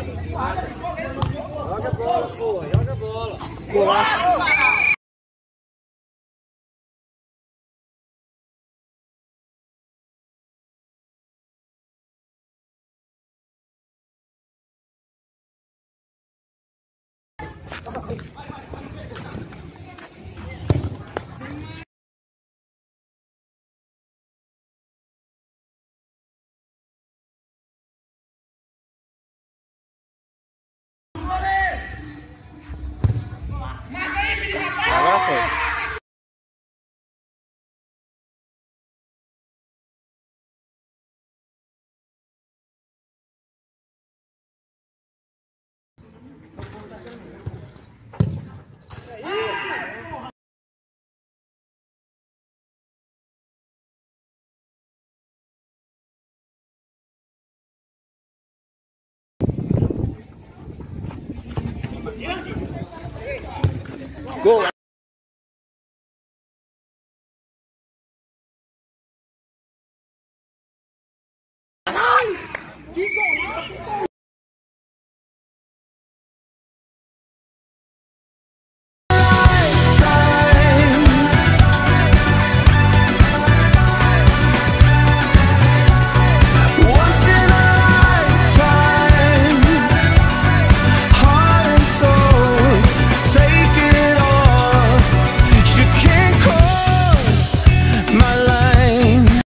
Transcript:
Joga a bola, porra, joga bola. Go.